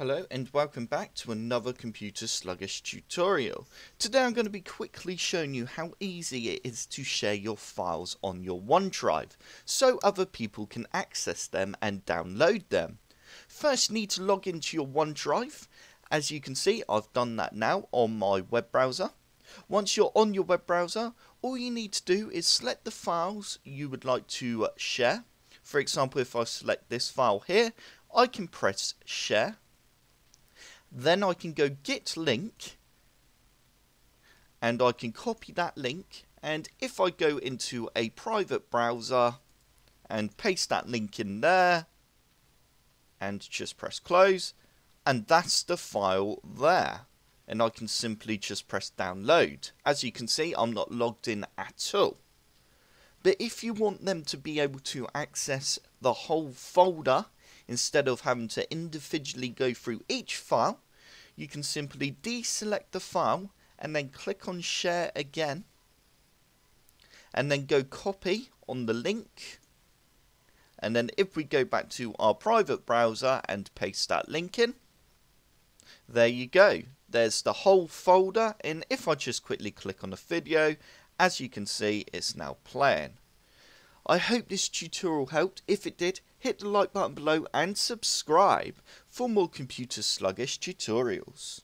Hello and welcome back to another computer sluggish tutorial. Today I'm going to be quickly showing you how easy it is to share your files on your OneDrive so other people can access them and download them. First you need to log into your OneDrive. As you can see I've done that now on my web browser. Once you're on your web browser all you need to do is select the files you would like to uh, share. For example if I select this file here I can press share then I can go get link and I can copy that link and if I go into a private browser and paste that link in there and just press close and that's the file there and I can simply just press download. As you can see I'm not logged in at all. But if you want them to be able to access the whole folder instead of having to individually go through each file, you can simply deselect the file and then click on share again and then go copy on the link. And then if we go back to our private browser and paste that link in there you go. There's the whole folder. And if I just quickly click on the video as you can see it's now playing. I hope this tutorial helped. If it did, hit the like button below and subscribe for more computer sluggish tutorials.